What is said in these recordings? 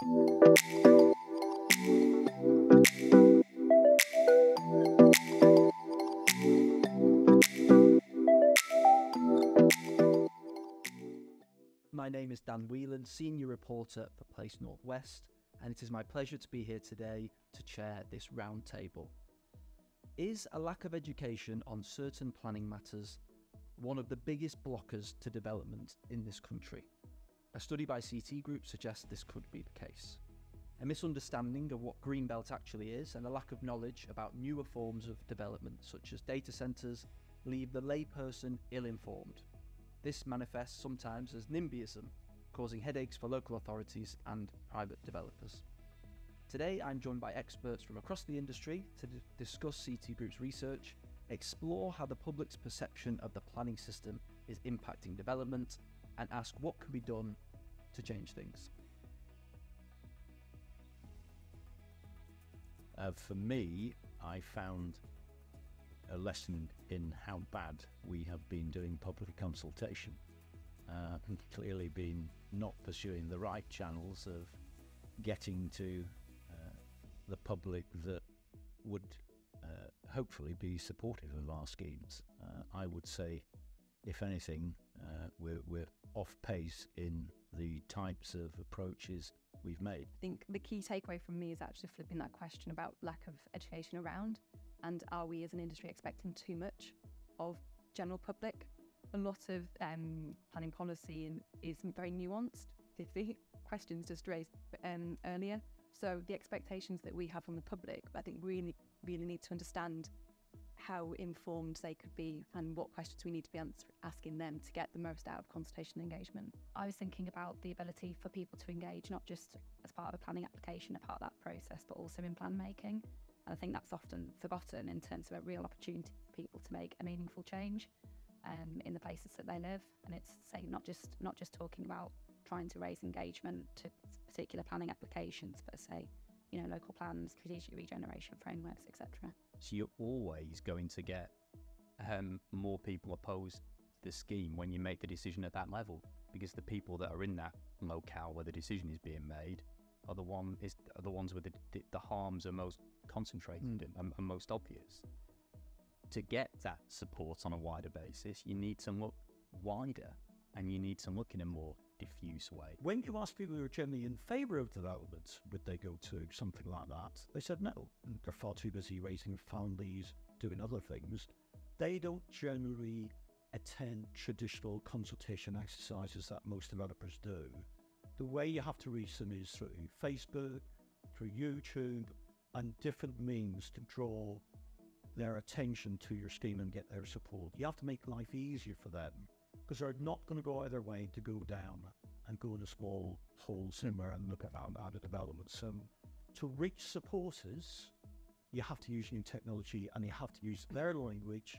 My name is Dan Whelan, Senior Reporter for Place Northwest, and it is my pleasure to be here today to chair this roundtable. Is a lack of education on certain planning matters one of the biggest blockers to development in this country? A study by CT Group suggests this could be the case. A misunderstanding of what Greenbelt actually is and a lack of knowledge about newer forms of development, such as data centres, leave the layperson ill informed. This manifests sometimes as NIMBYism, causing headaches for local authorities and private developers. Today, I'm joined by experts from across the industry to discuss CT Group's research, explore how the public's perception of the planning system is impacting development, and ask what can be done to change things. Uh, for me, I found a lesson in how bad we have been doing public consultation uh, and clearly been not pursuing the right channels of getting to uh, the public that would uh, hopefully be supportive of our schemes. Uh, I would say, if anything, uh, we're, we're off pace in the types of approaches we've made. I think the key takeaway from me is actually flipping that question about lack of education around and are we as an industry expecting too much of general public? A lot of um, planning policy is very nuanced. If The questions just raised um, earlier. So the expectations that we have from the public, I think really, really need to understand how informed they could be and what questions we need to be answer- asking them to get the most out of consultation engagement. I was thinking about the ability for people to engage, not just as part of a planning application, a part of that process, but also in plan making. And I think that's often forgotten in terms of a real opportunity for people to make a meaningful change um, in the places that they live. And it's say not just not just talking about trying to raise engagement to particular planning applications, but say you know local plans, strategic regeneration frameworks, etc. So you're always going to get um, more people opposed to the scheme when you make the decision at that level, because the people that are in that locale where the decision is being made are the one is are the ones where the, the, the harms are most concentrated Mm. and, and, and most obvious. To get that support on a wider basis, you need to look wider, and you need to look in a more diffuse way. When you ask people who are generally in favour of development, would they go to something like that? They said no. They're far too busy raising families, doing other things. They don't generally attend traditional consultation exercises that most developers do. The way you have to reach them is through Facebook, through YouTube, and different means to draw their attention to your scheme and get their support. You have to make life easier for them because they're not going to go their way to go down and go in a small hole somewhere and look at how how the development. So to reach supporters, you have to use new technology and you have to use their language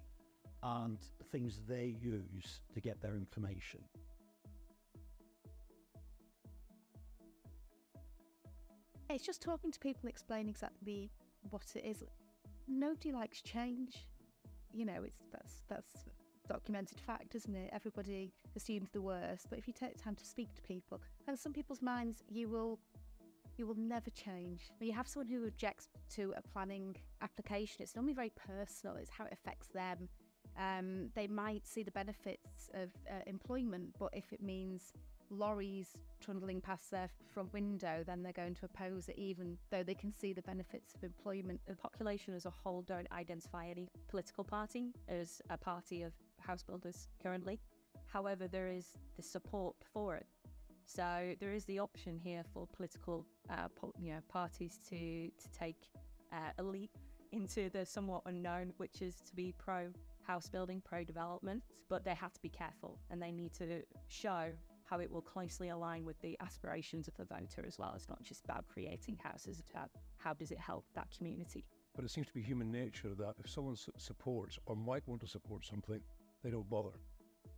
and things they use to get their information. It's just talking to people, explain exactly what it is. Nobody likes change. You know, it's that's that's documented fact, isn't it? Everybody assumes the worst, but if you take time to speak to people, and some people's minds, you will you will never change. When you have someone who objects to a planning application, it's normally very personal. It's how it affects them. Um, they might see the benefits of uh, employment, but if it means lorries trundling past their front window, then they're going to oppose it, even though they can see the benefits of employment. The population as a whole don't identify any political party as a party of house builders currently. However, there is the support for it. So there is the option here for political, uh, po- you know, parties to to take uh, a leap into the somewhat unknown, which is to be pro house building, pro development. But they have to be careful, and they need to show how it will closely align with the aspirations of the voter as well. It's not just about creating houses; it's about how does it help that community. But it seems to be human nature that if someone supports or might want to support something, they don't bother.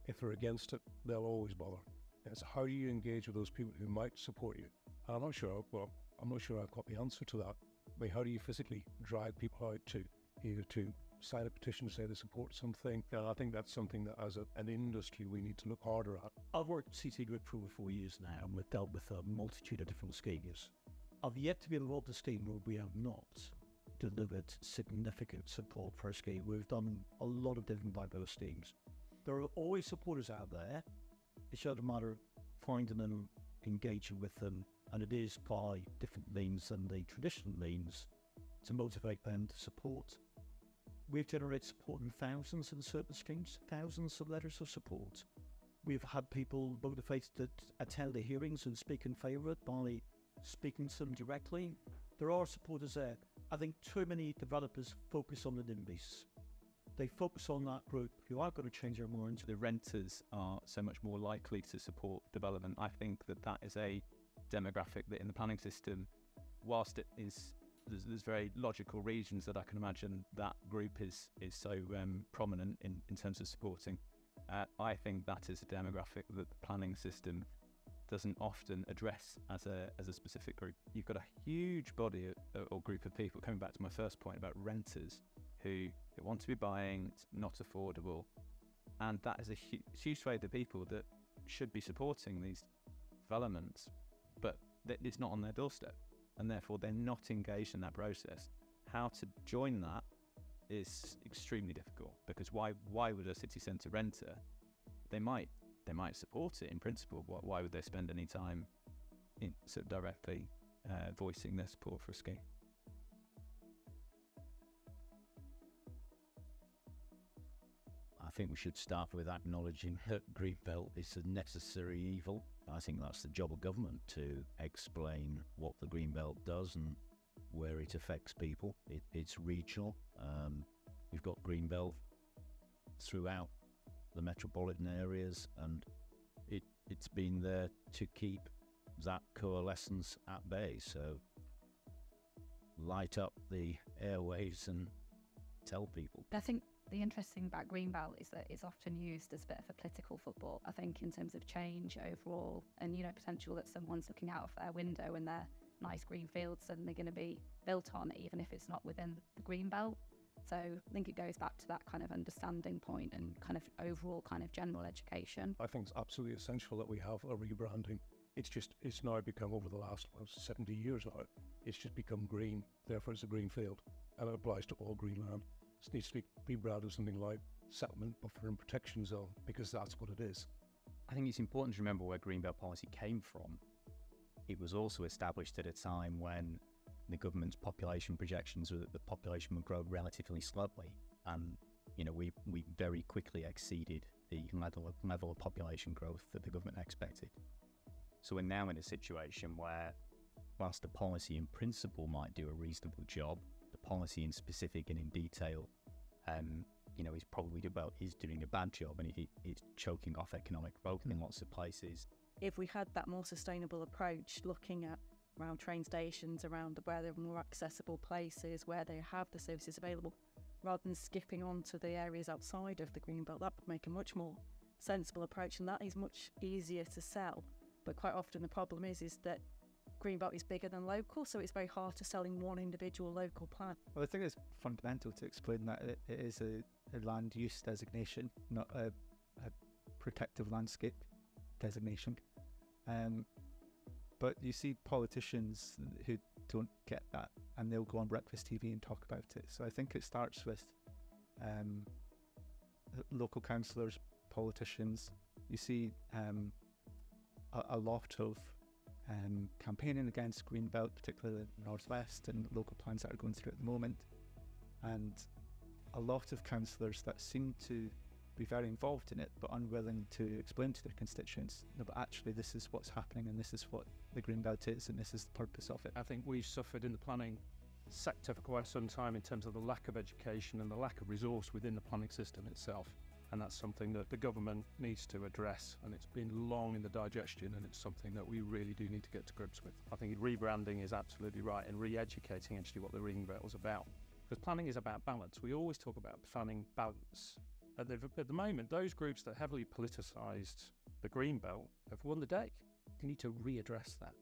If they're against it, they'll always bother. It's how do you engage with those people who might support you? And I'm not sure, well, I'm not sure I've got the answer to that. But how do you physically drag people out to to sign a petition to say they support something? And I think that's something that as a, an industry we need to look harder at I've worked CT Group for over four years now, and we've dealt with a multitude of different schemes. I've yet to be involved in a scheme where we have not delivered significant support for a scheme. We've done a lot of different viable schemes. There are always supporters out there. It's just a matter of finding them, engaging with them, and it is by different means than the traditional means to motivate them to support. We've generated support in thousands in certain schemes, thousands of letters of support. We've had people motivated to attend the hearings and speak in favour by speaking to them directly. There are supporters there. I think too many developers focus on the NIMBYs. They focus on that group who are going to change their minds. The renters are so much more likely to support development. I think that that is a demographic that in the planning system, whilst it is there's, there's very logical reasons that I can imagine that group is is so um, prominent in, in terms of supporting. Uh, I think that is a demographic that the planning system doesn't often address as a as a specific group. You've got a huge body or group of people. Coming back to my first point about renters who, want to be buying, it's not affordable, and that is a hu- huge swathe of people that should be supporting these developments, but it's not on their doorstep, and therefore they're not engaged in that process. How to join that is extremely difficult because why why would a city centre renter they might they might support it in principle. Why, why would they spend any time in sort of directly uh, voicing their support for a scheme? Think we should start with acknowledging that Greenbelt is a necessary evil. I think that's the job of government to explain what the Greenbelt does and where it affects people. It, it's regional. Um, we've got Greenbelt throughout the metropolitan areas, and it it's been there to keep that coalescence at bay. So light up the airwaves and tell people. I think the interesting about Greenbelt is that it's often used as a bit of a political football. I think in terms of change overall, and you know potential that someone's looking out of their window and their nice green fields suddenly going to be built on, even if it's not within the Greenbelt. So I think it goes back to that kind of understanding point and kind of overall kind of general education. I think it's absolutely essential that we have a rebranding. It's just, it's now become over the last well, 70 years now, it's just become green. Therefore, it's a green field and it applies to all green land. Needs to be rebranded as something like settlement buffer and protection zone because that's what it is. I think it's important to remember where Greenbelt policy came from. It was also established at a time when the government's population projections were that the population would grow relatively slowly, and you know we we very quickly exceeded the level of, level of population growth that the government expected. So we're now in a situation where, whilst the policy in principle might do a reasonable job, policy in specific and in detail, um, you know, is probably about is doing a bad job and it, it's choking off economic growth in lots of places. If we had that more sustainable approach, looking at around train stations, around where there are more accessible places, where they have the services available, rather than skipping on to the areas outside of the green belt. That would make a much more sensible approach, and that is much easier to sell. But quite often the problem is is that Greenbelt is bigger than local, so it's very hard to sell in one individual local plan. Well, I think it's fundamental to explain that it, it is a, a land use designation, not a, a protective landscape designation. Um, but you see politicians who don't get that, and they'll go on breakfast TV and talk about it. So I think it starts with um, local councillors, politicians. You see um, a, a, lot of um, campaigning against Greenbelt, particularly in the Northwest, and local plans that are going through at the moment. And a lot of councillors that seem to be very involved in it, but unwilling to explain to their constituents, no, but actually this is what's happening and this is what the green belt is and this is the purpose of it. I think we've suffered in the planning sector for quite some time in terms of the lack of education and the lack of resource within the planning system itself. And that's something that the government needs to address. And it's been long in the digestion, and it's something that we really do need to get to grips with. I think rebranding is absolutely right and re educating actually what the green belt is about. Because planning is about balance. We always talk about planning balance. At the, at the moment, those groups that heavily politicised the green belt have won the day. We need to readdress that.